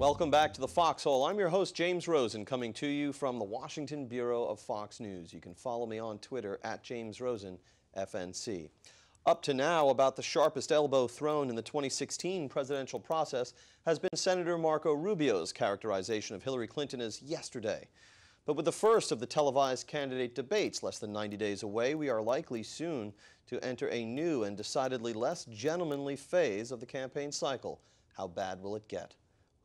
Welcome back to the Foxhole. I'm your host, James Rosen, coming to you from the Washington Bureau of Fox News. You can follow me on Twitter at James Rosen, FNC. Up to now, about the sharpest elbow thrown in the 2016 presidential process has been Senator Marco Rubio's characterization of Hillary Clinton as yesterday. But with the first of the televised candidate debates less than 90 days away, we are likely soon to enter a new and decidedly less gentlemanly phase of the campaign cycle. How bad will it get?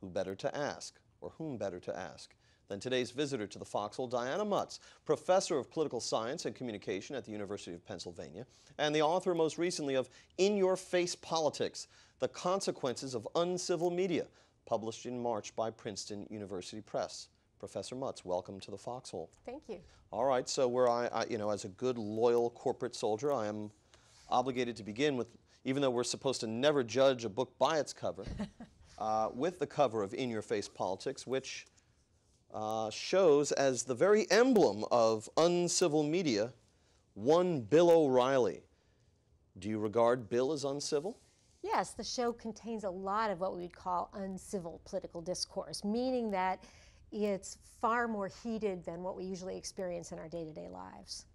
Who better to ask, or whom better to ask, than today's visitor to the Foxhole, Diana Mutz, professor of political science and communication at the University of Pennsylvania, and the author most recently of In Your Face Politics The Consequences of Uncivil Media, published in March by Princeton University Press. Professor Mutz, welcome to the Foxhole. Thank you. All right, so where I, I, you know, as a good, loyal corporate soldier, I am obligated to begin with, even though we're supposed to never judge a book by its cover, uh, with the cover of In Your Face Politics, which uh, shows as the very emblem of uncivil media one Bill O'Reilly. Do you regard Bill as uncivil? Yes, the show contains a lot of what we would call uncivil political discourse, meaning that it's far more heated than what we usually experience in our day to day lives.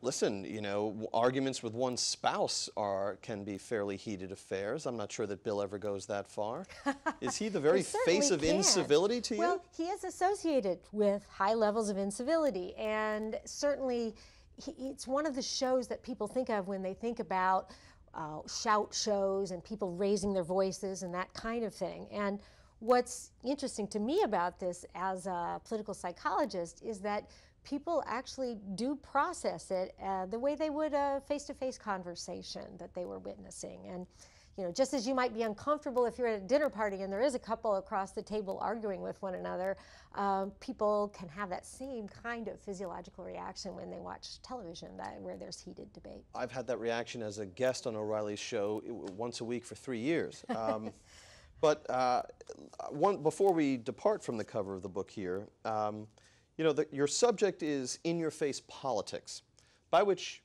Listen, you know, arguments with one spouse are can be fairly heated affairs. I'm not sure that Bill ever goes that far. Is he the very face of can. incivility to you? Well, he is associated with high levels of incivility, and certainly he, it's one of the shows that people think of when they think about uh, shout shows and people raising their voices and that kind of thing. And what's interesting to me about this as a political psychologist is that people actually do process it uh, the way they would a face-to-face conversation that they were witnessing. And you know just as you might be uncomfortable if you're at a dinner party and there is a couple across the table arguing with one another um, people can have that same kind of physiological reaction when they watch television that, where there's heated debate. I've had that reaction as a guest on o'reilly's show once a week for three years. Um, but uh, one, before we depart from the cover of the book here um, you know, the, your subject is in your face politics, by which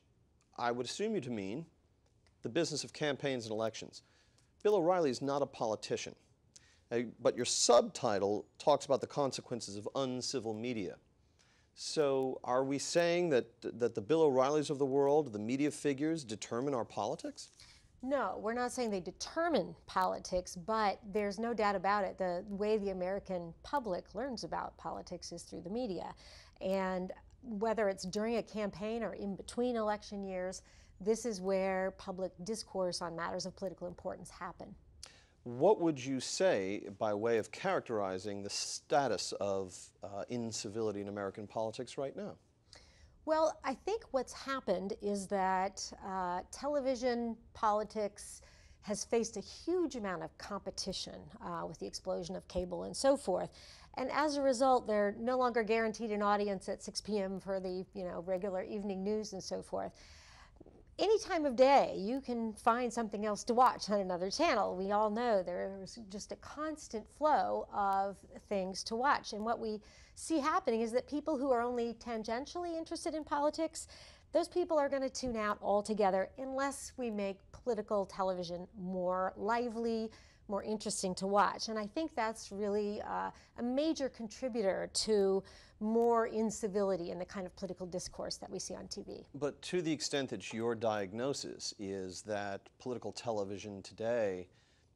I would assume you to mean the business of campaigns and elections. Bill O'Reilly is not a politician, uh, but your subtitle talks about the consequences of uncivil media. So are we saying that, that the Bill O'Reillys of the world, the media figures, determine our politics? No, we're not saying they determine politics, but there's no doubt about it. The way the American public learns about politics is through the media. And whether it's during a campaign or in between election years, this is where public discourse on matters of political importance happen. What would you say by way of characterizing the status of uh, incivility in American politics right now? Well, I think what's happened is that uh, television politics has faced a huge amount of competition uh, with the explosion of cable and so forth. And as a result, they're no longer guaranteed an audience at 6 p.m. for the you know regular evening news and so forth any time of day, you can find something else to watch on another channel. We all know there's just a constant flow of things to watch. And what we see happening is that people who are only tangentially interested in politics, those people are going to tune out altogether unless we make political television more lively, more interesting to watch. And I think that's really uh, a major contributor to more incivility in the kind of political discourse that we see on TV. But to the extent that your diagnosis is that political television today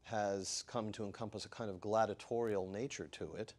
has come to encompass a kind of gladiatorial nature to it,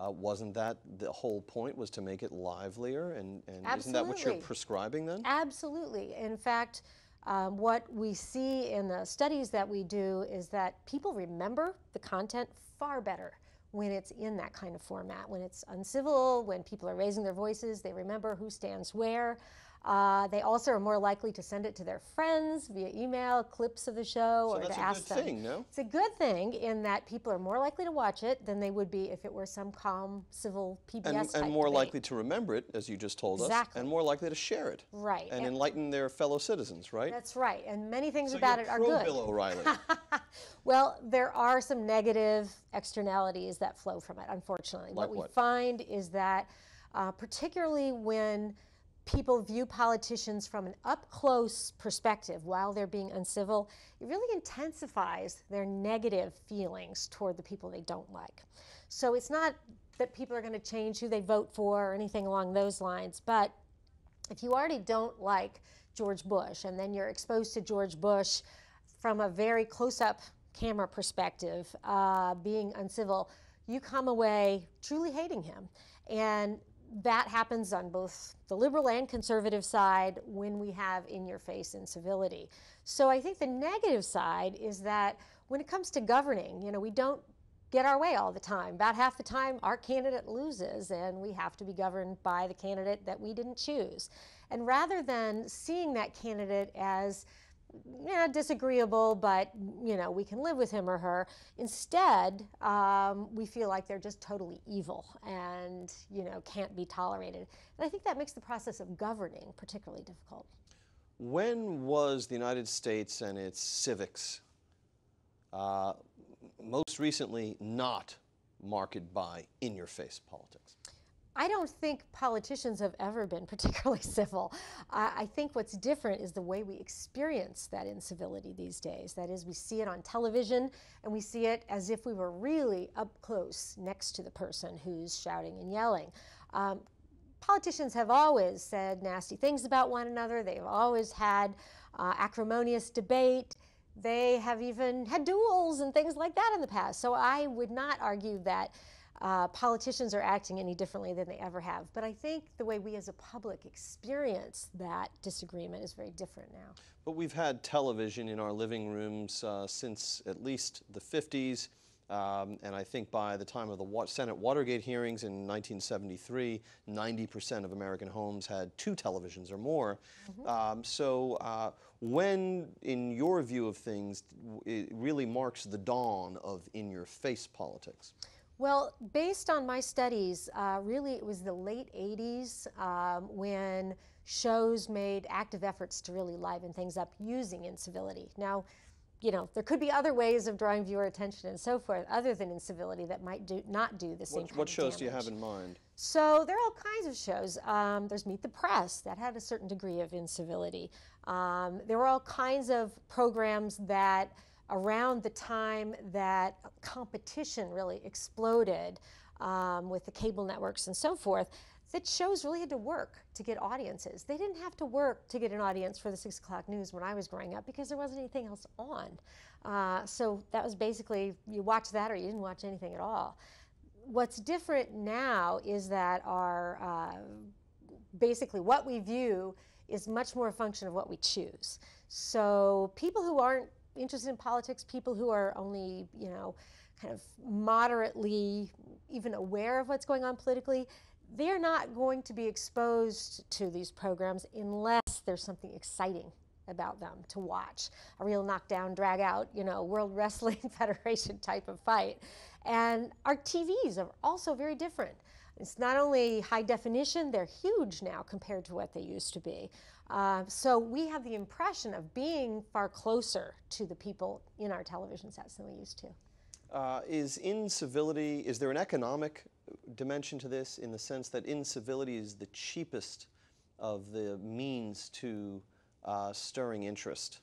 uh, wasn't that the whole point was to make it livelier and, and isn't that what you're prescribing then? Absolutely. In fact, um, what we see in the studies that we do is that people remember the content far better when it's in that kind of format, when it's uncivil, when people are raising their voices, they remember who stands where. Uh, they also are more likely to send it to their friends via email, clips of the show, so or to ask them. Thing, no? It's a good thing in that people are more likely to watch it than they would be if it were some calm, civil PBS And, and more debate. likely to remember it, as you just told exactly. us, and more likely to share it. Right. And, and enlighten their fellow citizens, right? That's right. And many things so about it are good. Bill O'Reilly. well, there are some negative externalities that flow from it, unfortunately. Like what we find is that, uh, particularly when people view politicians from an up close perspective while they're being uncivil, it really intensifies their negative feelings toward the people they don't like. So it's not that people are going to change who they vote for or anything along those lines, but if you already don't like George Bush and then you're exposed to George Bush from a very close up camera perspective, uh, being uncivil, you come away truly hating him. And that happens on both the liberal and conservative side when we have in your face incivility. So I think the negative side is that when it comes to governing, you know, we don't get our way all the time. About half the time, our candidate loses, and we have to be governed by the candidate that we didn't choose. And rather than seeing that candidate as yeah, disagreeable, but you know we can live with him or her. Instead, um, we feel like they're just totally evil and you know can't be tolerated. And I think that makes the process of governing particularly difficult. When was the United States and its civics uh, most recently not marked by in-your-face politics? I don't think politicians have ever been particularly civil. I think what's different is the way we experience that incivility these days. That is, we see it on television and we see it as if we were really up close next to the person who's shouting and yelling. Um, politicians have always said nasty things about one another, they've always had uh, acrimonious debate. They have even had duels and things like that in the past. So I would not argue that uh, politicians are acting any differently than they ever have. But I think the way we as a public experience that disagreement is very different now. But we've had television in our living rooms uh, since at least the 50s. Um, and I think by the time of the Senate Watergate hearings in 1973, 90% of American homes had two televisions or more. Mm -hmm. um, so uh, when, in your view of things, it really marks the dawn of in-your-face politics? Well, based on my studies, uh, really it was the late 80s um, when shows made active efforts to really liven things up using incivility. Now, you know, there could be other ways of drawing viewer attention and so forth other than incivility that might do, not do the same what, what shows do you have in mind? So there are all kinds of shows. Um, there's Meet the Press that had a certain degree of incivility. Um, there were all kinds of programs that around the time that competition really exploded um, with the cable networks and so forth, that shows really had to work to get audiences. They didn't have to work to get an audience for the six o'clock news when I was growing up because there wasn't anything else on. Uh, so that was basically you watch that or you didn't watch anything at all. What's different now is that our uh, basically what we view is much more a function of what we choose. So people who aren't interested in politics, people who are only, you know, kind of moderately even aware of what's going on politically, they're not going to be exposed to these programs unless there's something exciting about them to watch. A real knockdown, drag out, you know, World Wrestling Federation type of fight. And our TVs are also very different. It's not only high definition, they're huge now compared to what they used to be. Uh, so we have the impression of being far closer to the people in our television sets than we used to. Uh, is incivility, is there an economic dimension to this in the sense that incivility is the cheapest of the means to uh, stirring interest?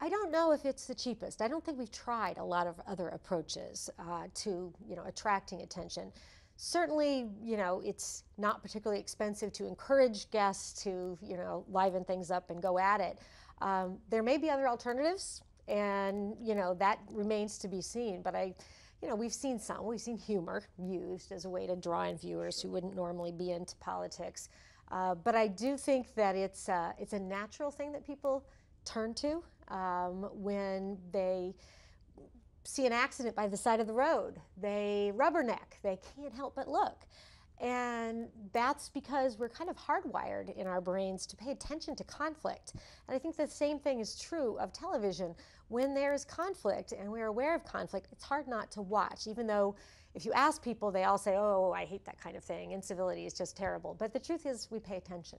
I don't know if it's the cheapest. I don't think we've tried a lot of other approaches uh, to you know, attracting attention. Certainly, you know, it's not particularly expensive to encourage guests to, you know, liven things up and go at it. Um, there may be other alternatives, and, you know, that remains to be seen. But I, you know, we've seen some. We've seen humor used as a way to draw in viewers who wouldn't normally be into politics. Uh, but I do think that it's, uh, it's a natural thing that people turn to um, when they see an accident by the side of the road. They rubberneck. They can't help but look. And that's because we're kind of hardwired in our brains to pay attention to conflict. And I think the same thing is true of television. When there's conflict and we're aware of conflict, it's hard not to watch, even though if you ask people, they all say, oh, I hate that kind of thing. Incivility is just terrible. But the truth is, we pay attention.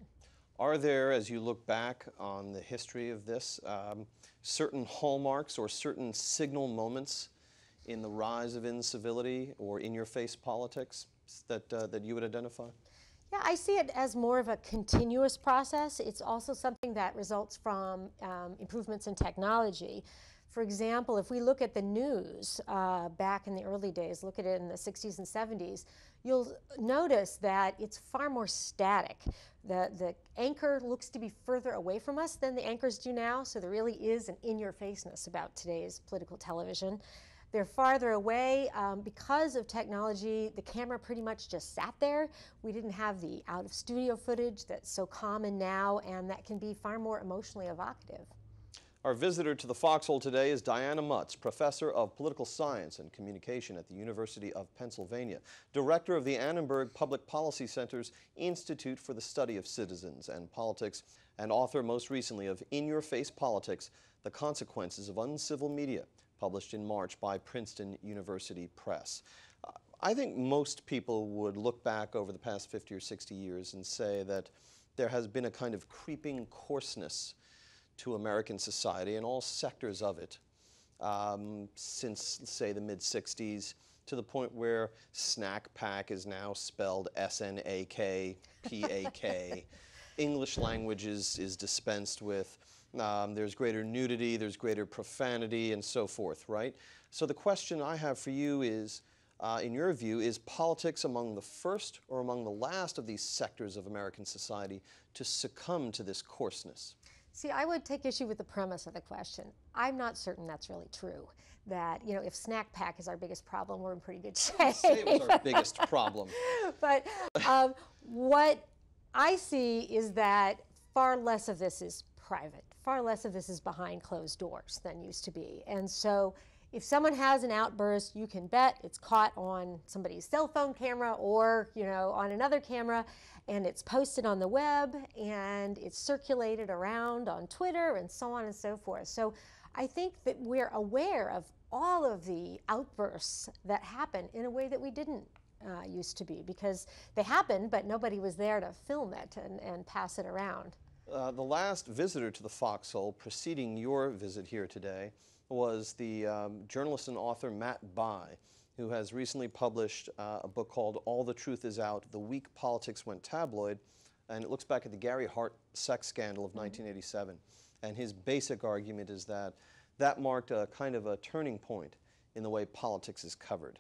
Are there, as you look back on the history of this, um, certain hallmarks or certain signal moments in the rise of incivility or in-your-face politics that, uh, that you would identify? Yeah, I see it as more of a continuous process. It's also something that results from um, improvements in technology. For example, if we look at the news uh, back in the early days, look at it in the 60s and 70s, you'll notice that it's far more static. The, the anchor looks to be further away from us than the anchors do now, so there really is an in-your-faceness about today's political television. They're farther away um, because of technology. The camera pretty much just sat there. We didn't have the out of studio footage that's so common now and that can be far more emotionally evocative. Our visitor to the foxhole today is Diana Mutz, professor of political science and communication at the University of Pennsylvania, director of the Annenberg Public Policy Center's Institute for the Study of Citizens and Politics, and author most recently of In Your Face Politics, The Consequences of Uncivil Media published in March by Princeton University Press. I think most people would look back over the past 50 or 60 years and say that there has been a kind of creeping coarseness to American society and all sectors of it um, since, say, the mid 60s to the point where snack pack is now spelled S N A K P A K. English language is, is dispensed with. Um, there's greater nudity, there's greater profanity, and so forth, right? So the question I have for you is, uh, in your view, is politics among the first or among the last of these sectors of American society to succumb to this coarseness? See, I would take issue with the premise of the question. I'm not certain that's really true. That, you know, if snack pack is our biggest problem, we're in pretty good shape. Say it was our biggest problem. but um, what I see is that far less of this is private. Far less of this is behind closed doors than used to be. And so if someone has an outburst, you can bet it's caught on somebody's cell phone camera or, you know, on another camera and it's posted on the web and it's circulated around on Twitter and so on and so forth. So I think that we're aware of all of the outbursts that happen in a way that we didn't uh, used to be because they happened, but nobody was there to film it and, and pass it around. Uh, the last visitor to the foxhole preceding your visit here today was the um, journalist and author Matt Bai, who has recently published uh, a book called All the Truth Is Out The Week Politics Went Tabloid. And it looks back at the Gary Hart sex scandal of mm -hmm. 1987. And his basic argument is that that marked a kind of a turning point in the way politics is covered.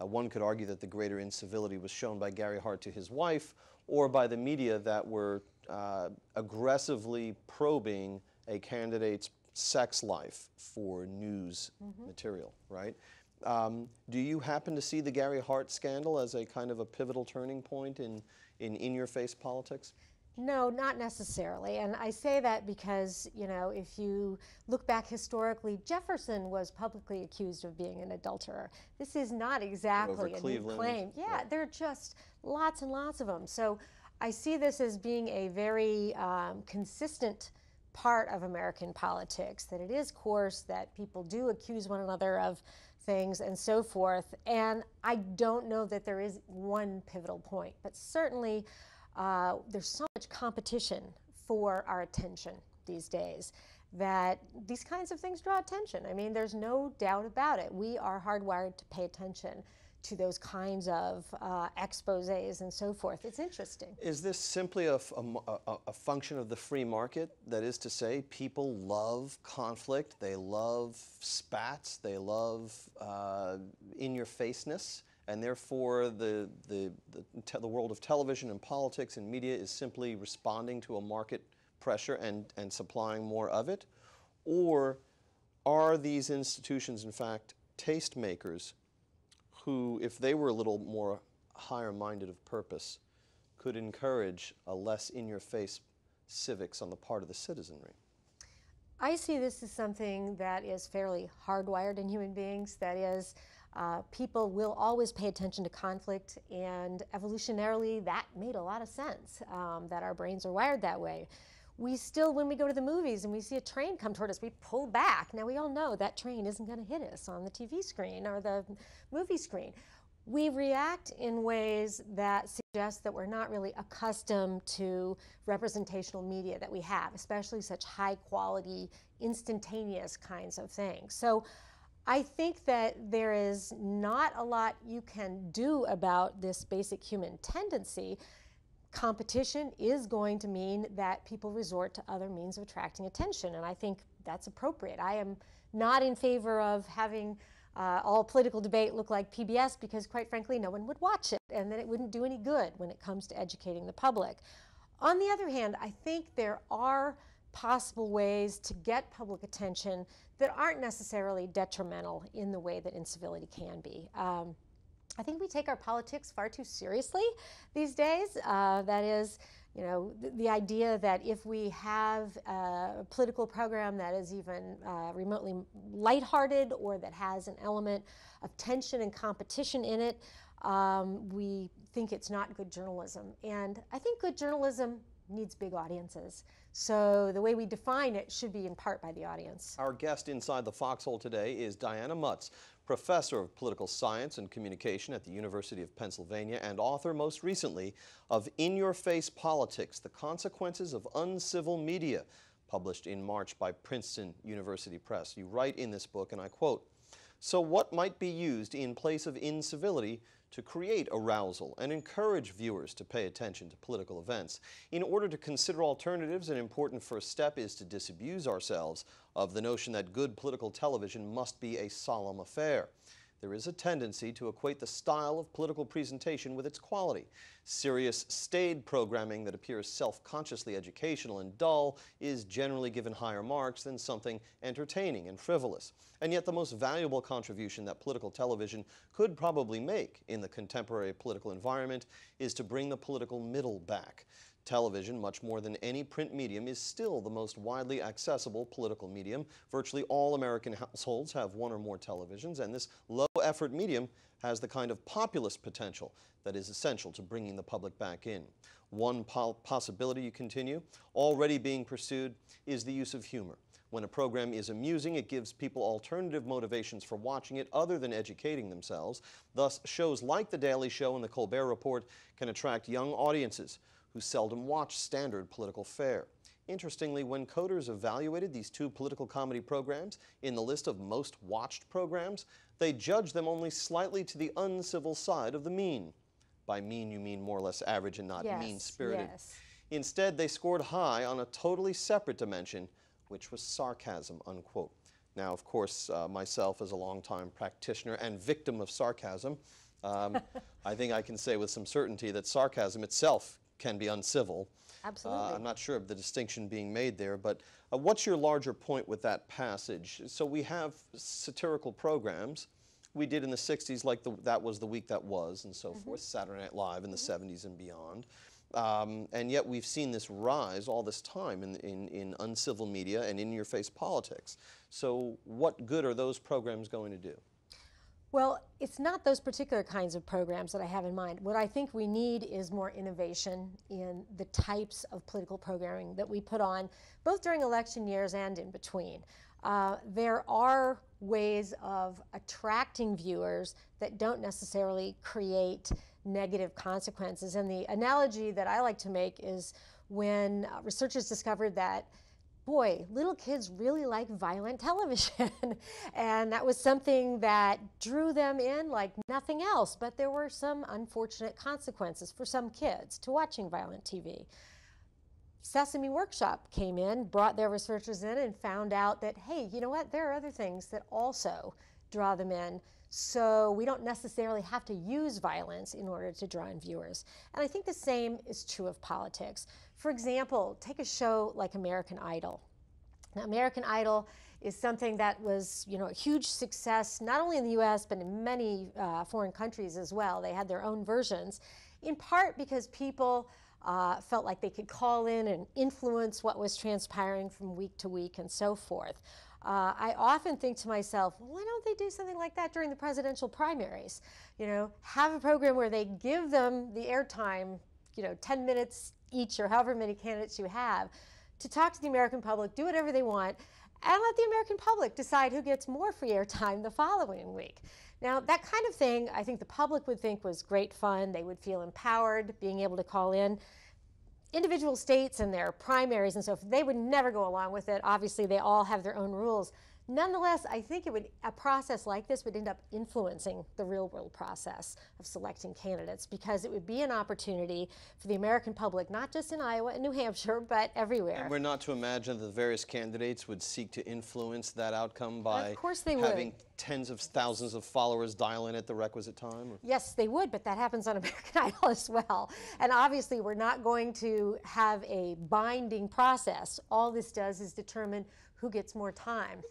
Uh, one could argue that the greater incivility was shown by Gary Hart to his wife or by the media that were uh, aggressively probing a candidate's sex life for news mm -hmm. material, right? Um, do you happen to see the Gary Hart scandal as a kind of a pivotal turning point in, in in-your-face politics? No, not necessarily. And I say that because, you know, if you look back historically, Jefferson was publicly accused of being an adulterer. This is not exactly a new claim. Yeah, yeah, there are just lots and lots of them. So I see this as being a very um, consistent part of American politics, that it is coarse, that people do accuse one another of things and so forth. And I don't know that there is one pivotal point, but certainly uh, there's so much competition for our attention these days that these kinds of things draw attention. I mean, there's no doubt about it. We are hardwired to pay attention to those kinds of uh, exposes and so forth. It's interesting. Is this simply a, a, a, function of the free market? That is to say, people love conflict, they love spats, they love uh, in-your-faceness, and therefore the, the, the, the world of television and politics and media is simply responding to a market pressure and, and supplying more of it? Or are these institutions, in fact, tastemakers who, if they were a little more higher minded of purpose, could encourage a less in your face civics on the part of the citizenry? I see this as something that is fairly hardwired in human beings. That is, uh, people will always pay attention to conflict, and evolutionarily, that made a lot of sense um, that our brains are wired that way we still, when we go to the movies and we see a train come toward us, we pull back. Now, we all know that train isn't going to hit us on the TV screen or the movie screen. We react in ways that suggest that we're not really accustomed to representational media that we have, especially such high quality, instantaneous kinds of things. So I think that there is not a lot you can do about this basic human tendency competition is going to mean that people resort to other means of attracting attention, and I think that's appropriate. I am not in favor of having uh, all political debate look like PBS because, quite frankly, no one would watch it, and then it wouldn't do any good when it comes to educating the public. On the other hand, I think there are possible ways to get public attention that aren't necessarily detrimental in the way that incivility can be. Um, I think we take our politics far too seriously these days. Uh, that is, you know, the, the, idea that if we have a political program that is even uh, remotely lighthearted or that has an element of tension and competition in it, um, we think it's not good journalism. And I think good journalism needs big audiences. So the way we define it should be in part by the audience. Our guest inside the foxhole today is Diana Mutz, professor of political science and communication at the University of Pennsylvania and author most recently of In Your Face Politics, The Consequences of Uncivil Media, published in March by Princeton University Press. You write in this book, and I quote, so what might be used in place of incivility to create arousal and encourage viewers to pay attention to political events. In order to consider alternatives, an important first step is to disabuse ourselves of the notion that good political television must be a solemn affair there is a tendency to equate the style of political presentation with its quality. Serious, staid programming that appears self-consciously educational and dull is generally given higher marks than something entertaining and frivolous. And yet the most valuable contribution that political television could probably make in the contemporary political environment is to bring the political middle back. Television, much more than any print medium, is still the most widely accessible political medium. Virtually all American households have one or more televisions, and this low-effort medium has the kind of populist potential that is essential to bringing the public back in. One po possibility, you continue, already being pursued is the use of humor. When a program is amusing, it gives people alternative motivations for watching it other than educating themselves. Thus, shows like The Daily Show and The Colbert Report can attract young audiences who seldom watch standard political fare. Interestingly, when coders evaluated these two political comedy programs in the list of most watched programs, they judged them only slightly to the uncivil side of the mean. By mean, you mean more or less average and not yes, mean-spirited. Yes. Instead, they scored high on a totally separate dimension, which was sarcasm, unquote. Now, of course, uh, myself as a longtime practitioner and victim of sarcasm, um, I think I can say with some certainty that sarcasm itself can be uncivil. Absolutely. Uh, I'm not sure of the distinction being made there, but uh, what's your larger point with that passage? So we have satirical programs. We did in the 60s, like the, that was the week that was, and so mm -hmm. forth, Saturday Night Live in the mm -hmm. 70s and beyond. Um, and yet we've seen this rise all this time in, in, in uncivil media and in your face politics. So, what good are those programs going to do? Well, it's not those particular kinds of programs that I have in mind. What I think we need is more innovation in the types of political programming that we put on, both during election years and in between. Uh, there are ways of attracting viewers that don't necessarily create negative consequences. And the analogy that I like to make is when uh, researchers discovered that boy, little kids really like violent television. and that was something that drew them in like nothing else. But there were some unfortunate consequences for some kids to watching violent TV. Sesame Workshop came in, brought their researchers in, and found out that, hey, you know what? There are other things that also draw them in. So we don't necessarily have to use violence in order to draw in viewers. And I think the same is true of politics. For example, take a show like American Idol. Now, American Idol is something that was, you know, a huge success, not only in the U.S., but in many uh, foreign countries as well. They had their own versions, in part because people uh, felt like they could call in and influence what was transpiring from week to week and so forth. Uh, I often think to myself, why don't they do something like that during the presidential primaries? You know, have a program where they give them the airtime, you know, 10 minutes each or however many candidates you have to talk to the American public, do whatever they want, and let the American public decide who gets more free airtime the following week. Now, that kind of thing, I think the public would think was great fun. They would feel empowered being able to call in individual states and their primaries and so forth, they would never go along with it. Obviously, they all have their own rules. Nonetheless, I think it would a process like this would end up influencing the real world process of selecting candidates because it would be an opportunity for the American public, not just in Iowa and New Hampshire, but everywhere. And we're not to imagine that the various candidates would seek to influence that outcome by of course they having would. tens of thousands of followers dial in at the requisite time. Or? Yes, they would, but that happens on American Idol as well. And obviously, we're not going to have a binding process. All this does is determine who gets more time.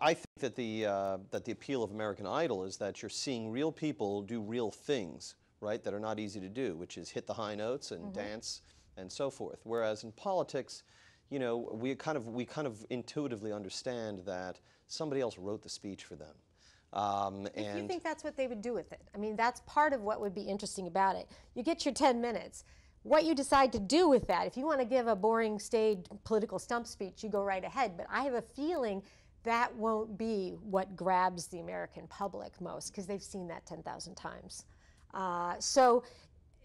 I think that the, uh, that the appeal of American Idol is that you're seeing real people do real things, right, that are not easy to do, which is hit the high notes and mm -hmm. dance and so forth. Whereas in politics, you know, we kind of, we kind of intuitively understand that somebody else wrote the speech for them. Um, and you think that's what they would do with it? I mean, that's part of what would be interesting about it. You get your 10 minutes what you decide to do with that. If you want to give a boring, staid political stump speech, you go right ahead. But I have a feeling that won't be what grabs the American public most because they've seen that 10,000 times. Uh, so,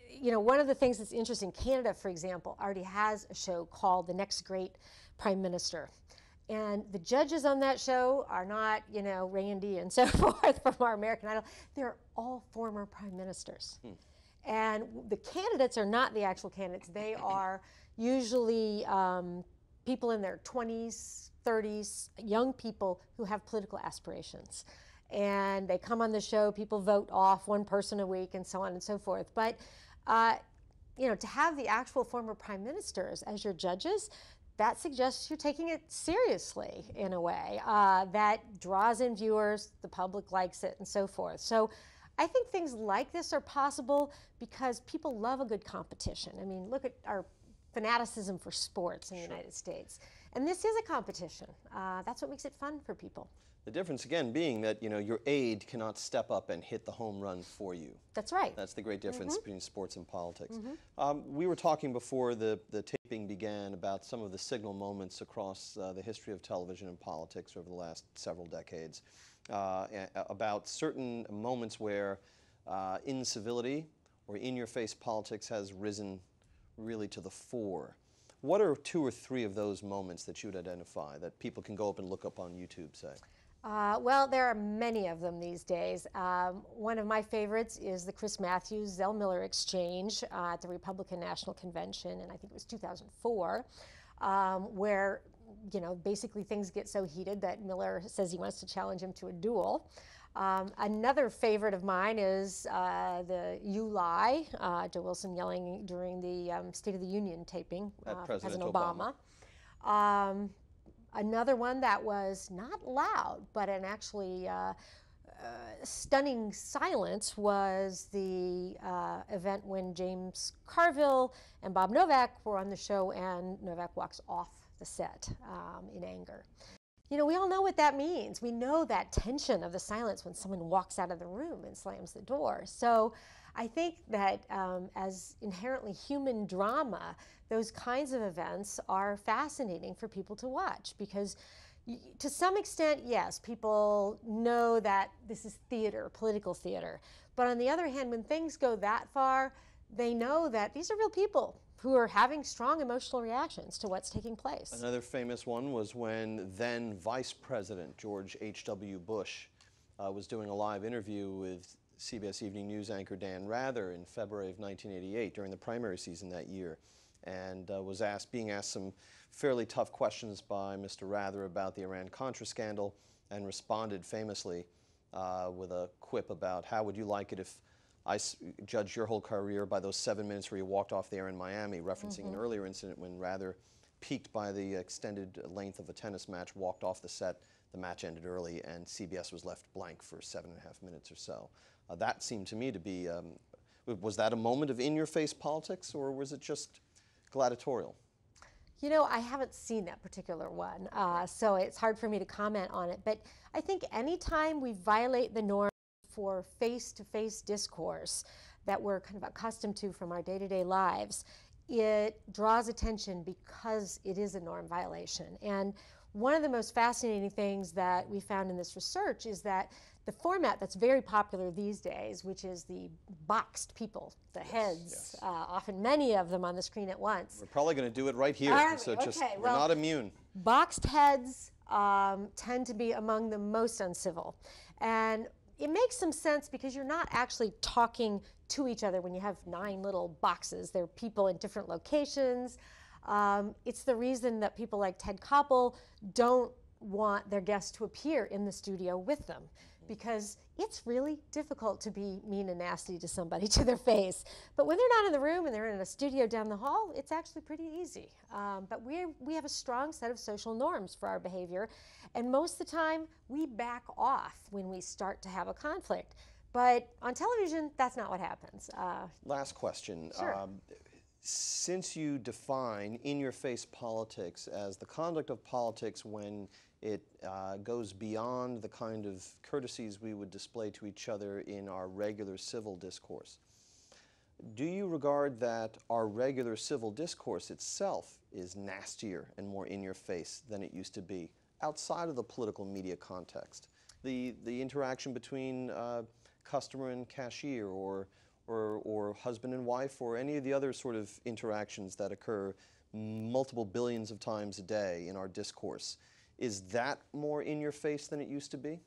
you know, one of the things that's interesting, Canada, for example, already has a show called The Next Great Prime Minister. And the judges on that show are not, you know, Randy and so forth from our American Idol. They're all former prime ministers. Hmm. And the candidates are not the actual candidates. They are usually um, people in their 20s, 30s, young people who have political aspirations. And they come on the show, people vote off one person a week, and so on and so forth. But, uh, you know, to have the actual former prime ministers as your judges, that suggests you're taking it seriously in a way uh, that draws in viewers, the public likes it, and so forth. So I think things like this are possible because people love a good competition. I mean, look at our fanaticism for sports in the United States. And this is a competition. Uh, that's what makes it fun for people. The difference again being that you know your aide cannot step up and hit the home run for you. That's right. That's the great difference mm -hmm. between sports and politics. Mm -hmm. um, we were talking before the, the taping began about some of the signal moments across uh, the history of television and politics over the last several decades uh, about certain moments where uh, incivility or in-your-face politics has risen really to the fore. What are two or three of those moments that you would identify that people can go up and look up on YouTube, say? Uh, well, there are many of them these days. Um, one of my favorites is the Chris Matthews Zell Miller exchange uh, at the Republican National Convention, and I think it was 2004, um, where you know, basically things get so heated that Miller says he wants to challenge him to a duel. Um, another favorite of mine is uh, the "You Lie," uh, Joe Wilson yelling during the um, State of the Union taping uh, President, President, Obama. Obama. Um, another one that was not loud, but an actually uh, uh, stunning silence was the uh, event when James Carville and Bob Novak were on the show, and Novak walks off the set um, in anger. You know, we all know what that means. We know that tension of the silence when someone walks out of the room and slams the door. So I think that um, as inherently human drama, those kinds of events are fascinating for people to watch because to some extent, yes, people know that this is theater, political theater. But on the other hand, when things go that far, they know that these are real people who are having strong emotional reactions to what's taking place. Another famous one was when then Vice President George H.W. Bush uh, was doing a live interview with CBS Evening News anchor Dan Rather in February of 1988 during the primary season that year and uh, was asked, being asked some fairly tough questions by Mr. Rather about the Iran-Contra scandal and responded famously uh, with a quip about how would you like it if I judged your whole career by those seven minutes where you walked off the air in Miami, referencing mm -hmm. an mm-hmm. earlier incident when Rather piqued by the extended length of a tennis match, walked off the set, the match ended early, and CBS was left blank for seven and a half minutes or so. Uh, that seemed to me to be, um, was that a moment of in-your-face politics, or was it just gladiatorial? You know, I haven't seen that particular one, uh, so it's hard for me to comment on it. But I think anytime we violate the norm for face-to-face discourse that we're kind of accustomed to from our day-to-day lives, it draws attention because it is a norm violation. And one of the most fascinating things that we found in this research is that the format that's very popular these days, which is the boxed people, the yes, heads, yes. Uh, often many of them on the screen at once. We're probably going to do it right here. so just, okay, we're well, not immune. Boxed heads um, tend to be among the most uncivil. And it makes some sense because you're not actually talking to each other when you have nine little boxes. There are people in different locations. Um, it's the reason that people like Ted Koppel don't want their guests to appear in the studio with them because it's really difficult to be mean and nasty to somebody to their face. But when they're not in the room and they're in a studio down the hall, it's actually pretty easy. Um, but we we have a strong set of social norms for our behavior, and most of the time we back off when we start to have a conflict. But on television, that's not what happens. Uh, Last question. Sure. Um, since you define in your face politics as the conduct of politics when it uh, goes beyond the kind of courtesies we would display to each other in our regular civil discourse, do you regard that our regular civil discourse itself is nastier and more in your face than it used to be outside of the political media context? The, the interaction between uh, customer and cashier or, or, or husband and wife or any of the other sort of interactions that occur multiple billions of times a day in our discourse. Is that more in your face than it used to be?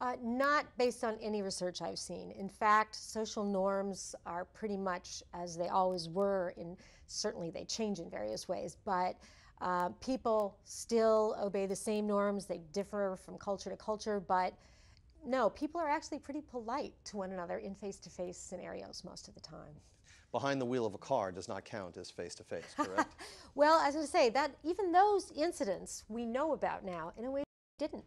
Uh, not based on any research I've seen. In fact, social norms are pretty much as they always were, and certainly they change in various ways, but uh, people still obey the same norms. They differ from culture to culture, but no, people are actually pretty polite to one another in face to face scenarios most of the time. Behind the wheel of a car does not count as face to face, correct? well, as I was going to say, that even those incidents we know about now in a way we didn't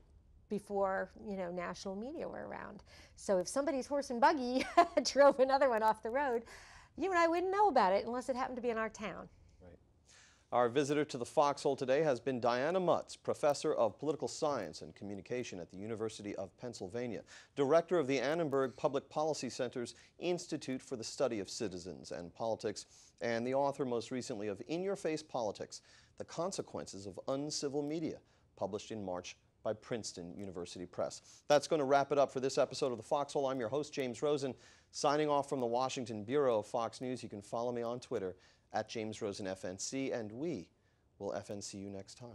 before you know national media were around. So if somebody's horse and buggy drove another one off the road, you and I wouldn't know about it unless it happened to be in our town. Our visitor to the Foxhole today has been Diana Mutz, professor of political science and communication at the University of Pennsylvania, director of the Annenberg Public Policy Center's Institute for the Study of Citizens and Politics, and the author most recently of In Your Face Politics, The Consequences of Uncivil Media, published in March by Princeton University Press. That's going to wrap it up for this episode of The Foxhole. I'm your host, James Rosen, signing off from the Washington Bureau of Fox News. You can follow me on Twitter at James Rosen FNC, and we will FNC you next time.